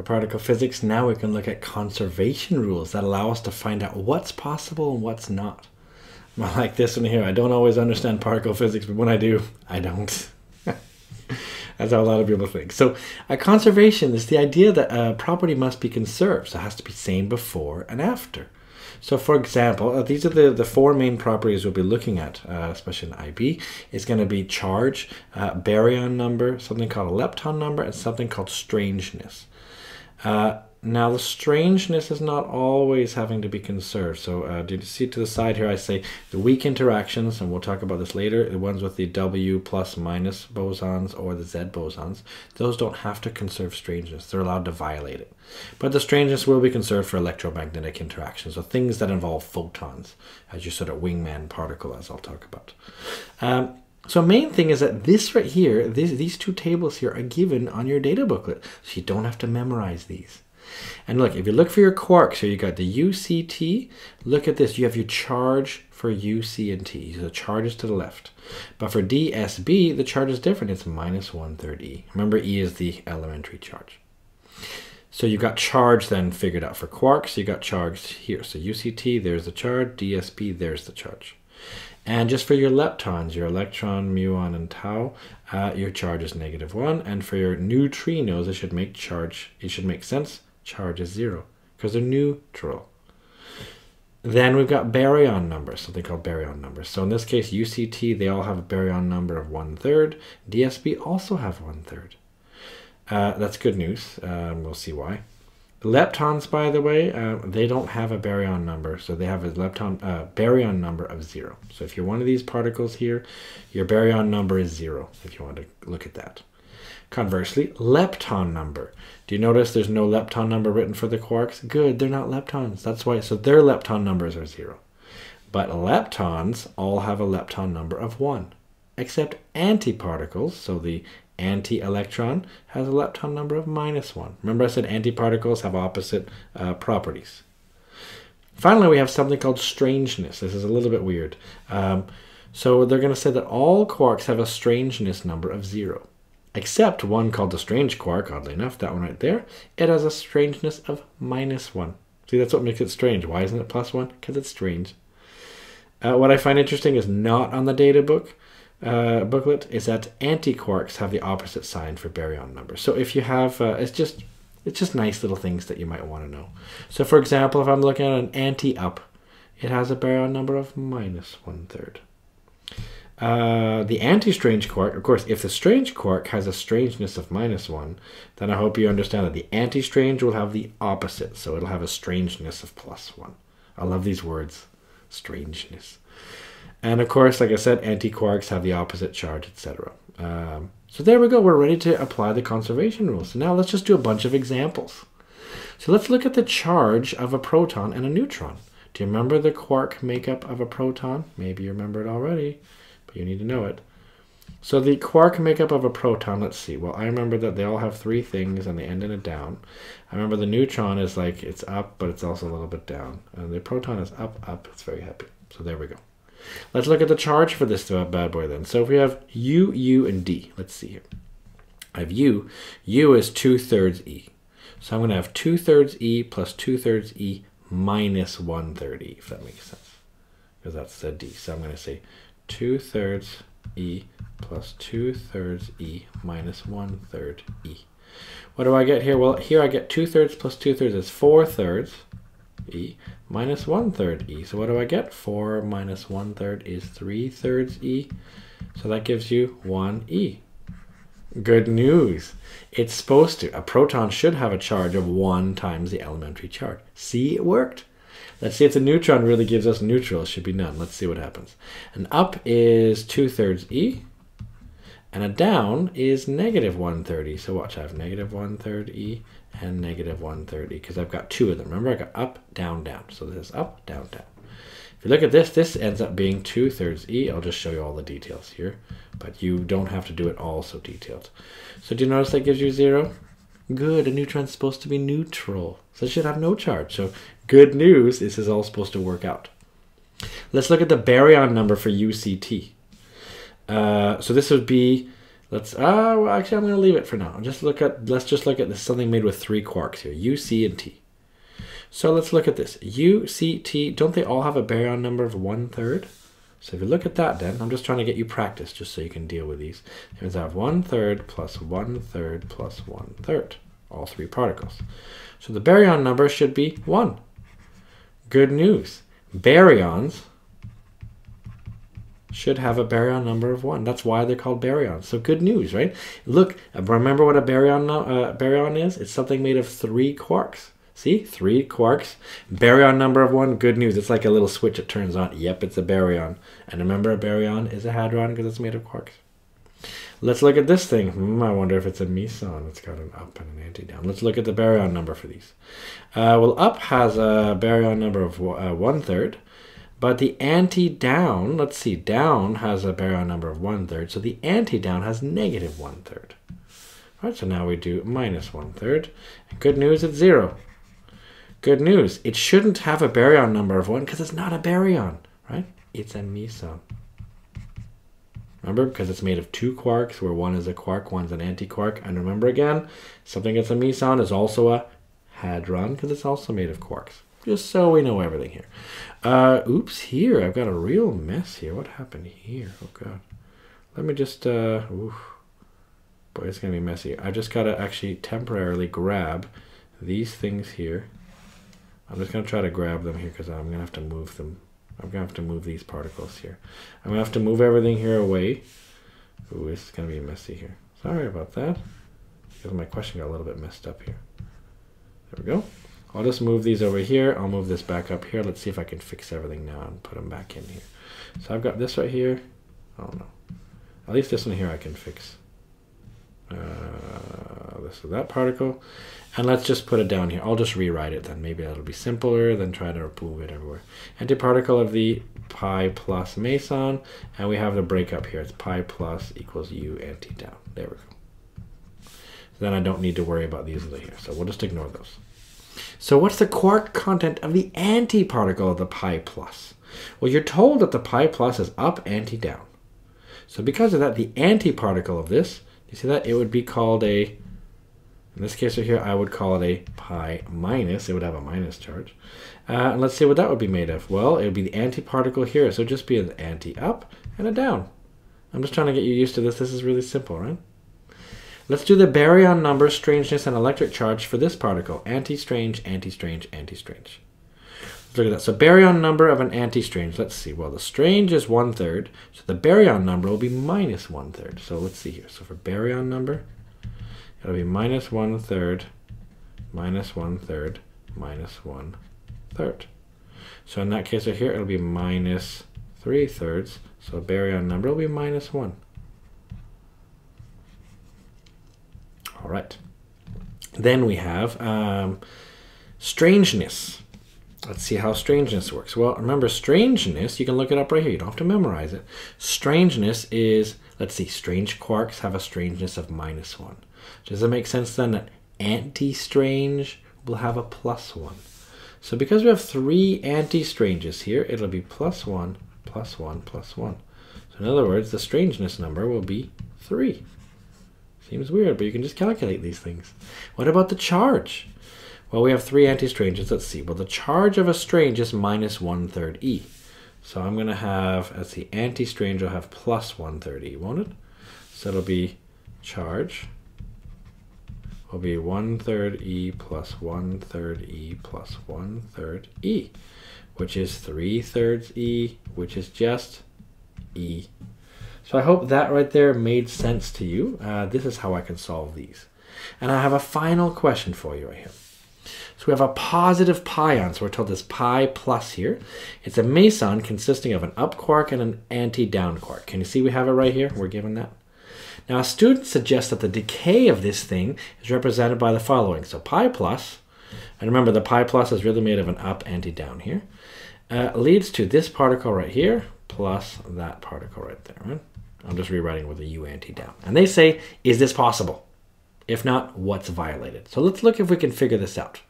For particle physics, now we can look at conservation rules that allow us to find out what's possible and what's not. Well, like this one here, I don't always understand particle physics, but when I do, I don't. That's how a lot of people think. So, a conservation is the idea that a property must be conserved. So, it has to be same before and after. So, for example, uh, these are the, the four main properties we'll be looking at, uh, especially in IB. It's going to be charge, uh, baryon number, something called a lepton number, and something called strangeness. Uh, now, the strangeness is not always having to be conserved. So, uh, did you see to the side here? I say the weak interactions, and we'll talk about this later. The ones with the W plus minus bosons or the Z bosons, those don't have to conserve strangeness. They're allowed to violate it. But the strangeness will be conserved for electromagnetic interactions, so things that involve photons, as your sort of wingman particle, as I'll talk about. Um, so main thing is that this right here, this, these two tables here are given on your data booklet, so you don't have to memorize these. And look, if you look for your quarks, so you got the UCT, look at this, you have your charge for UC and T, so the charge is to the left. But for DSB, the charge is different, it's minus one third E. Remember, E is the elementary charge. So you got charge then figured out for quarks, you got charge here. So UCT, there's the charge, DSB, there's the charge. And just for your leptons, your electron, muon, and tau, uh, your charge is negative one. And for your neutrinos, it should make charge, it should make sense charge is zero because they're neutral. Then we've got baryon numbers, something called baryon numbers. So in this case, UCT, they all have a baryon number of one third. DSB also have one third. Uh, that's good news. Um, we'll see why. Leptons, by the way, uh, they don't have a baryon number, so they have a lepton uh, baryon number of zero. So if you're one of these particles here, your baryon number is zero. If you want to look at that. Conversely, lepton number. Do you notice there's no lepton number written for the quarks? Good, they're not leptons. That's why, so their lepton numbers are zero. But leptons all have a lepton number of one, except antiparticles, so the anti-electron has a lepton number of minus one. Remember I said antiparticles have opposite uh, properties. Finally, we have something called strangeness. This is a little bit weird. Um, so they're going to say that all quarks have a strangeness number of zero except one called the strange quark, oddly enough, that one right there, it has a strangeness of minus one. See, that's what makes it strange. Why isn't it plus one? Because it's strange. Uh, what I find interesting is not on the data book uh, booklet is that antiquarks have the opposite sign for baryon numbers. So if you have, uh, it's just it's just nice little things that you might want to know. So for example, if I'm looking at an anti-up, it has a baryon number of minus one third. Uh, the anti-strange quark, of course, if the strange quark has a strangeness of minus one, then I hope you understand that the anti-strange will have the opposite, so it'll have a strangeness of plus one. I love these words, strangeness. And of course, like I said, anti-quarks have the opposite charge, etc. Um, so there we go. We're ready to apply the conservation rules. So now let's just do a bunch of examples. So let's look at the charge of a proton and a neutron. Do you remember the quark makeup of a proton? Maybe you remember it already but you need to know it. So the quark makeup of a proton, let's see. Well, I remember that they all have three things and they end in a down. I remember the neutron is like it's up, but it's also a little bit down. And the proton is up, up. It's very happy. So there we go. Let's look at the charge for this bad boy then. So if we have U, U, and D, let's see here. I have U. U is 2 thirds E. So I'm going to have 2 thirds E plus 2 thirds E minus 1 third E, if that makes sense. Because that's the D. So I'm going to say 2 thirds E plus 2 thirds E minus 1 third E. What do I get here? Well, here I get 2 thirds plus 2 thirds is 4 thirds E minus 1 third E. So what do I get? 4 minus 1 third is 3 thirds E. So that gives you 1 E. Good news. It's supposed to. A proton should have a charge of 1 times the elementary charge. See, it worked. Let's see if the neutron really gives us neutral. It should be none. Let's see what happens. An up is 2 thirds E. And a down is negative 1 third So watch, I have negative 1 third E and negative 1 third E because I've got two of them. Remember, I got up, down, down. So this is up, down, down. If you look at this, this ends up being 2 thirds E. I'll just show you all the details here. But you don't have to do it all so detailed. So do you notice that gives you 0? Good, a neutron's supposed to be neutral. So it should have no charge. So good news, this is all supposed to work out. Let's look at the baryon number for UCT. Uh, so this would be Let's, uh, well, actually, I'm going to leave it for now. Just look at, let's just look at this, something made with three quarks here, U, C, and T. So let's look at this. U, C, T, don't they all have a baryon number of one third? So if you look at that then, I'm just trying to get you practice just so you can deal with these. It means I have one third plus one third plus one third, all three particles. So the baryon number should be one. Good news. Baryons should have a baryon number of one. That's why they're called baryons. So good news, right? Look, remember what a baryon, uh, baryon is? It's something made of three quarks. See, three quarks. Baryon number of one, good news. It's like a little switch it turns on. Yep, it's a baryon. And remember, a baryon is a hadron because it's made of quarks. Let's look at this thing. Hmm, I wonder if it's a meson. It's got an up and an anti down. Let's look at the baryon number for these. Uh, well, up has a baryon number of uh, one third. But the anti-down, let's see, down has a baryon number of one third. So the anti-down has negative one third. All right, so now we do minus one third. And good news, it's zero. Good news. It shouldn't have a baryon number of 1 because it's not a baryon, right? It's a meson. Remember, because it's made of two quarks, where one is a quark, one's an antiquark. And remember again, something that's a meson is also a hadron because it's also made of quarks. Just so we know everything here. Uh, oops, here, I've got a real mess here. What happened here? Oh, God. Let me just, uh, oof. Boy, it's going to be messy. I just got to actually temporarily grab these things here I'm just going to try to grab them here because I'm going to have to move them. I'm going to have to move these particles here. I'm going to have to move everything here away. Ooh, it's going to be messy here. Sorry about that. Because my question got a little bit messed up here. There we go. I'll just move these over here. I'll move this back up here. Let's see if I can fix everything now and put them back in here. So I've got this right here. Oh no. At least this one here I can fix. Uh, this is that particle. And let's just put it down here. I'll just rewrite it then. Maybe that'll be simpler than try to move it everywhere. Antiparticle of the pi plus meson. And we have the breakup here. It's pi plus equals u anti down. There we go. So then I don't need to worry about these over here. So we'll just ignore those. So what's the quark content of the antiparticle of the pi plus? Well, you're told that the pi plus is up, anti down. So because of that, the antiparticle of this you see that? It would be called a, in this case right here, I would call it a pi minus. It would have a minus charge. Uh, and let's see what that would be made of. Well, it would be the antiparticle here. So just be an anti-up and a down. I'm just trying to get you used to this. This is really simple, right? Let's do the baryon number, strangeness, and electric charge for this particle. Anti-strange, anti-strange, anti-strange. Let's Look at that. So baryon number of an anti-strange. Let's see. Well, the strange is one third. So the baryon number will be minus one third. So let's see here. So for baryon number, it'll be minus one third, minus one third, minus one third. So in that case right here, it'll be minus three thirds. So baryon number will be minus one. All right. Then we have um, strangeness. Let's see how strangeness works. Well, remember strangeness, you can look it up right here. You don't have to memorize it. Strangeness is, let's see, strange quarks have a strangeness of minus one. Does it make sense then that anti-strange will have a plus one? So because we have three anti-stranges here, it'll be plus one, plus one, plus one. So in other words, the strangeness number will be three. Seems weird, but you can just calculate these things. What about the charge? Well, we have three anti-stranges. Let's see. Well, the charge of a strange is minus one-third E. So I'm going to have, as the anti-strange, I'll have plus one-third E, won't it? So it'll be charge will be one-third E plus one-third E plus one-third E, which is three-thirds E, which is just E. So I hope that right there made sense to you. Uh, this is how I can solve these. And I have a final question for you right here. So we have a positive pion. So we're told this pi plus here. It's a meson consisting of an up quark and an anti-down quark. Can you see we have it right here? We're given that. Now a student suggests that the decay of this thing is represented by the following. So pi plus, and remember the pi plus is really made of an up anti-down here, uh, leads to this particle right here plus that particle right there. Right? I'm just rewriting with a u anti-down. And they say, is this possible? If not, what's violated? So let's look if we can figure this out.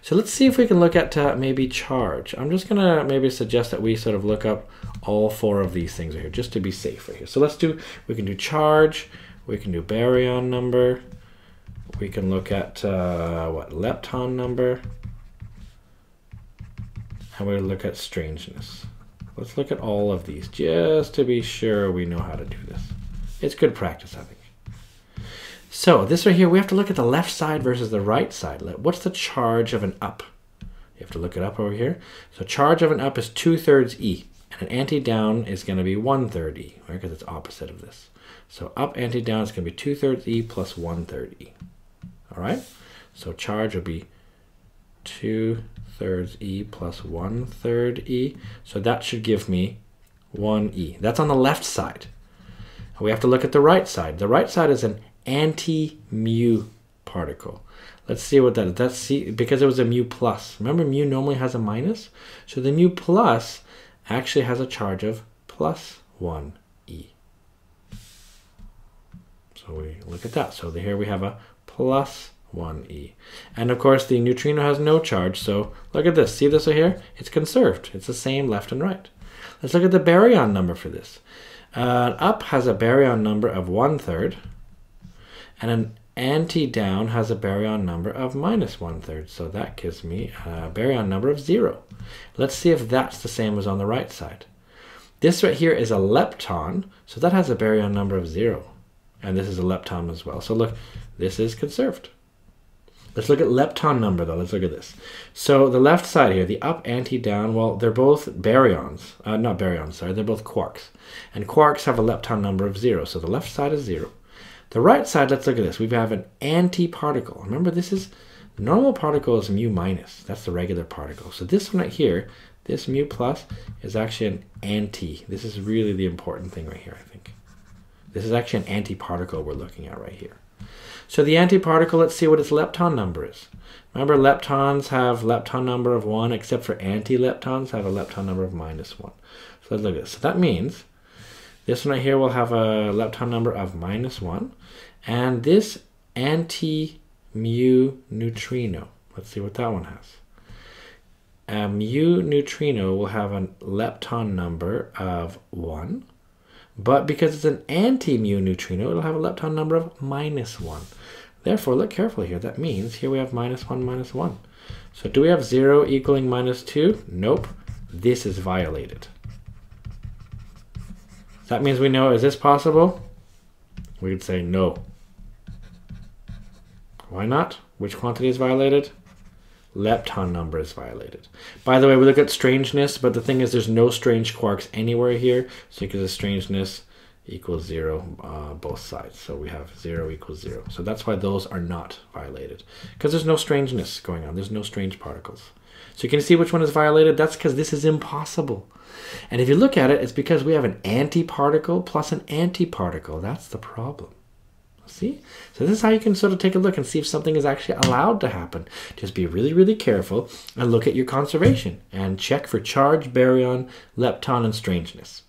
So let's see if we can look at uh, maybe charge. I'm just gonna maybe suggest that we sort of look up all four of these things here just to be safe right here. So let's do, we can do charge, We can do baryon number. We can look at uh, what lepton number. And we look at strangeness. Let's look at all of these just to be sure we know how to do this. It's good practice, I think. So this right here, we have to look at the left side versus the right side. What's the charge of an up? You have to look it up over here. So charge of an up is 2 thirds E. And an anti-down is going to be 1 third E, right? Because it's opposite of this. So up anti-down is going to be 2 thirds E plus 1 third E. All right? So charge will be 2 thirds E plus 1 third E. So that should give me 1 E. That's on the left side. We have to look at the right side. The right side is an anti-mu particle. Let's see what that is. Let's see, because it was a mu plus. Remember mu normally has a minus? So the mu plus actually has a charge of plus 1 e. So we look at that. So here we have a plus 1e. And of course the neutrino has no charge, so look at this. See this right here? It's conserved. It's the same left and right. Let's look at the baryon number for this. Uh, up has a baryon number of one third, and an anti-down has a baryon number of minus one third. So that gives me a baryon number of zero. Let's see if that's the same as on the right side. This right here is a lepton, so that has a baryon number of zero. And this is a lepton as well. So look, this is conserved. Let's look at lepton number though. Let's look at this. So the left side here, the up, anti, down, well, they're both baryons. Uh, not baryons, sorry, they're both quarks. And quarks have a lepton number of zero. So the left side is zero. The right side, let's look at this. We have an anti-particle. Remember, this is normal particle is mu minus. That's the regular particle. So this one right here, this mu plus, is actually an anti. This is really the important thing right here, I think. This is actually an anti-particle we're looking at right here. So the antiparticle, let's see what its lepton number is. Remember, leptons have lepton number of 1, except for antileptons have a lepton number of minus 1. So let's look at this. So that means this one right here will have a lepton number of minus 1. And this anti-mu neutrino, let's see what that one has. A mu neutrino will have a lepton number of 1. But because it's an anti-mu neutrino, it'll have a lepton number of minus 1. Therefore, look carefully here. That means here we have minus 1, minus 1. So do we have 0 equaling minus 2? Nope. This is violated. That means we know, is this possible? We could say no. Why not? Which quantity is violated? Lepton number is violated. By the way, we look at strangeness, but the thing is there's no strange quarks anywhere here. So because of strangeness, equals zero uh, both sides. So we have zero equals zero. So that's why those are not violated because there's no strangeness going on. There's no strange particles. So you can see which one is violated. That's because this is impossible. And if you look at it, it's because we have an antiparticle plus an antiparticle. That's the problem. See? So this is how you can sort of take a look and see if something is actually allowed to happen. Just be really, really careful and look at your conservation and check for charge, baryon, lepton, and strangeness.